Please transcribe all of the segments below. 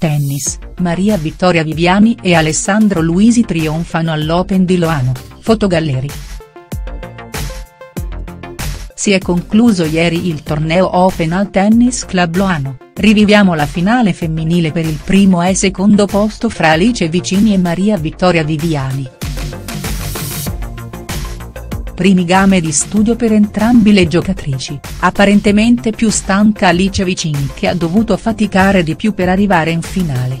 Tennis, Maria Vittoria Viviani e Alessandro Luisi trionfano all'Open di Loano, Fotogalleri. Si è concluso ieri il torneo Open al Tennis Club Loano, riviviamo la finale femminile per il primo e secondo posto fra Alice Vicini e Maria Vittoria Viviani primi game di studio per entrambi le giocatrici, apparentemente più stanca Alice Vicini che ha dovuto faticare di più per arrivare in finale.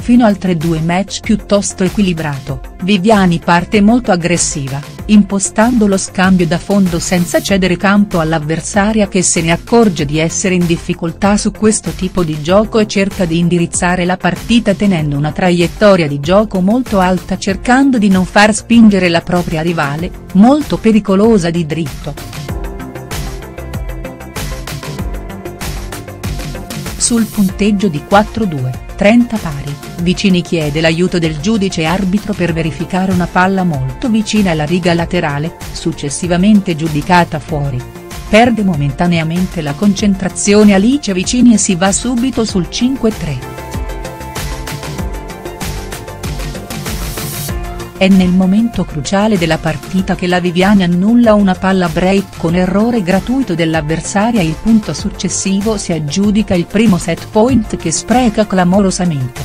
Fino al 3-2 match piuttosto equilibrato, Viviani parte molto aggressiva, impostando lo scambio da fondo senza cedere campo all'avversaria che se ne accorge di essere in difficoltà su questo tipo di gioco e cerca di indirizzare la partita tenendo una traiettoria di gioco molto alta cercando di non far spingere la propria rivale, molto pericolosa di dritto. Sul punteggio di 4-2. 30 pari, Vicini chiede l'aiuto del giudice arbitro per verificare una palla molto vicina alla riga laterale, successivamente giudicata fuori. Perde momentaneamente la concentrazione Alice Vicini e si va subito sul 5-3. È nel momento cruciale della partita che la Viviani annulla una palla break con errore gratuito dell'avversaria il punto successivo si aggiudica il primo set point che spreca clamorosamente.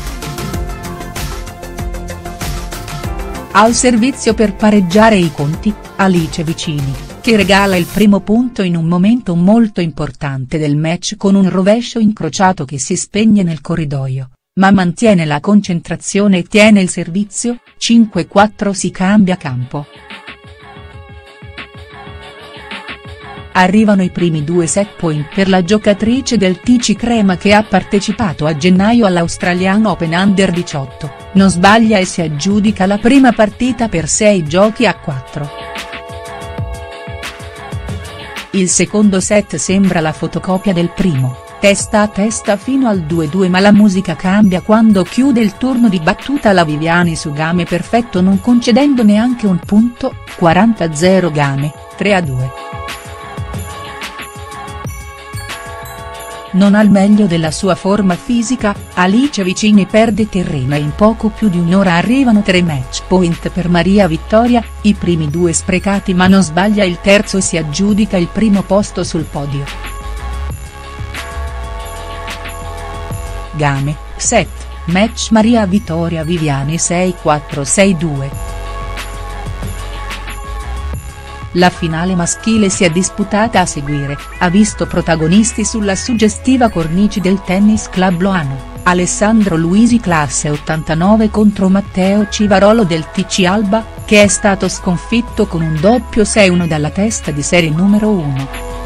Al servizio per pareggiare i conti, Alice Vicini, che regala il primo punto in un momento molto importante del match con un rovescio incrociato che si spegne nel corridoio ma mantiene la concentrazione e tiene il servizio, 5-4 si cambia campo. Arrivano i primi due set point per la giocatrice del TC Crema che ha partecipato a gennaio all'Australian Open Under 18, non sbaglia e si aggiudica la prima partita per 6 giochi a 4. Il secondo set sembra la fotocopia del primo testa a testa fino al 2-2 ma la musica cambia quando chiude il turno di battuta la Viviani su game perfetto non concedendo neanche un punto, 40-0 game, 3-2. Non al meglio della sua forma fisica, Alice Vicini perde terreno e in poco più di un'ora arrivano tre match point per Maria Vittoria, i primi due sprecati ma non sbaglia il terzo e si aggiudica il primo posto sul podio. Game, set, match Maria Vittoria Viviani 6-4-6-2. La finale maschile si è disputata a seguire, ha visto protagonisti sulla suggestiva cornice del Tennis Club Loano, Alessandro Luisi classe 89 contro Matteo Civarolo del TC Alba, che è stato sconfitto con un doppio 6-1 dalla testa di serie numero 1.